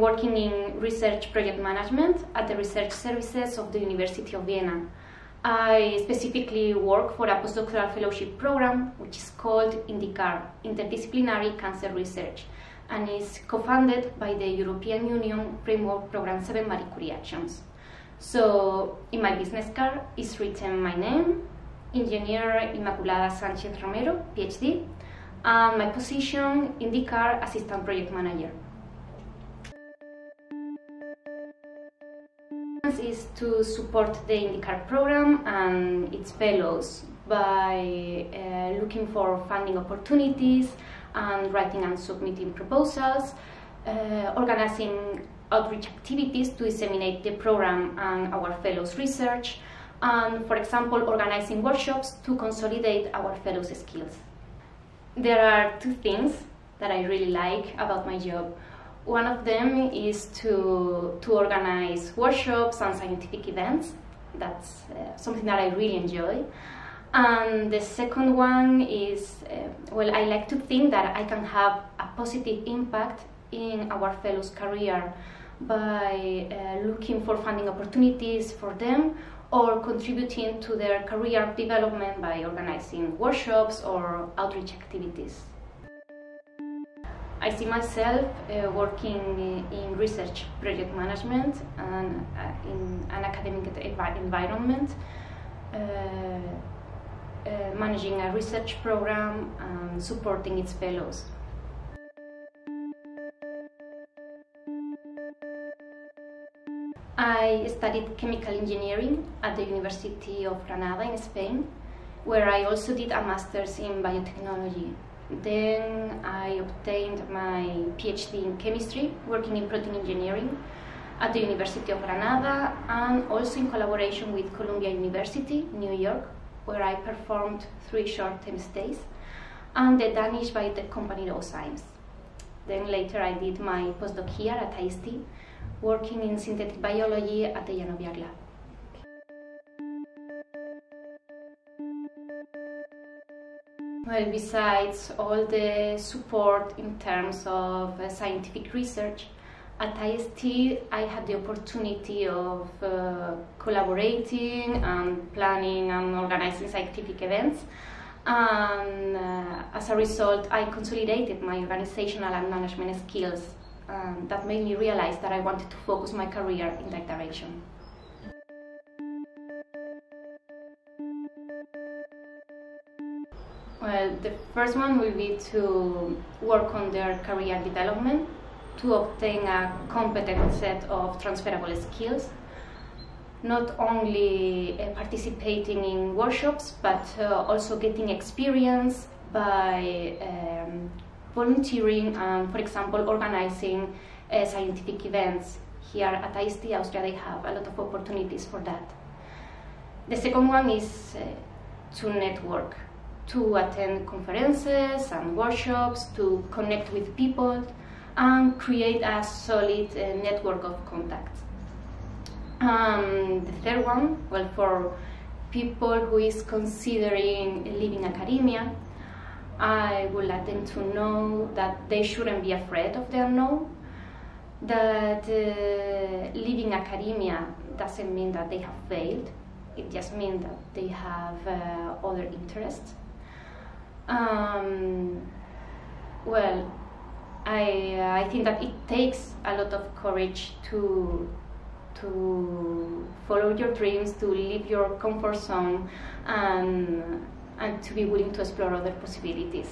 working in research project management at the research services of the University of Vienna. I specifically work for a postdoctoral fellowship program which is called INDICAR, Interdisciplinary Cancer Research, and is co-funded by the European Union Framework Program 7 Marie Curie Actions. So in my business card is written my name, Engineer Inmaculada Sanchez Romero, PhD, and my position INDICAR Assistant Project Manager. Is to support the INDICAR program and its fellows by uh, looking for funding opportunities and writing and submitting proposals, uh, organizing outreach activities to disseminate the program and our fellows' research, and, for example, organizing workshops to consolidate our fellows' skills. There are two things that I really like about my job. One of them is to, to organize workshops and scientific events. That's uh, something that I really enjoy. And the second one is, uh, well, I like to think that I can have a positive impact in our fellows' career by uh, looking for funding opportunities for them or contributing to their career development by organizing workshops or outreach activities. I see myself uh, working in research project management and uh, in an academic environment, uh, uh, managing a research program and supporting its fellows. I studied chemical engineering at the University of Granada in Spain, where I also did a master's in biotechnology. Then I obtained my PhD in chemistry, working in protein engineering at the University of Granada and also in collaboration with Columbia University, New York, where I performed three short-term stays, and the Danish biotech company Novozymes. Then later I did my postdoc here at IST, working in synthetic biology at the Jannowiak lab. Well, besides all the support in terms of uh, scientific research, at IST I had the opportunity of uh, collaborating and planning and organizing scientific events. And uh, as a result, I consolidated my organizational and management skills um, that made me realize that I wanted to focus my career in that direction. The first one will be to work on their career development, to obtain a competent set of transferable skills, not only uh, participating in workshops, but uh, also getting experience by um, volunteering and, for example, organizing uh, scientific events. Here at IST Austria, they have a lot of opportunities for that. The second one is uh, to network, to attend conferences and workshops, to connect with people, and create a solid uh, network of contacts. Um, the third one, well, for people who is considering leaving academia, I would like them to know that they shouldn't be afraid of the unknown, that uh, leaving academia doesn't mean that they have failed, it just means that they have uh, other interests. Um, well, I, uh, I think that it takes a lot of courage to to follow your dreams, to leave your comfort zone, and and to be willing to explore other possibilities.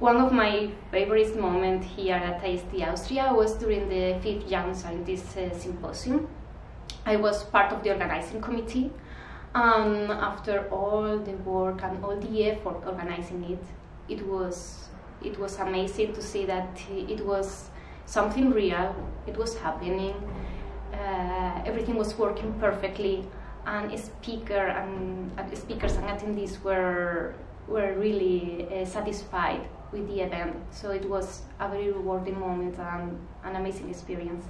One of my favorite moments here at IST Austria was during the fifth Young Scientist uh, Symposium. I was part of the organizing committee and after all the work and all the effort organizing it, it was, it was amazing to see that it was something real, it was happening, uh, everything was working perfectly, and speaker and uh, speakers and attendees were were really uh, satisfied with the event. So it was a very rewarding moment and an amazing experience.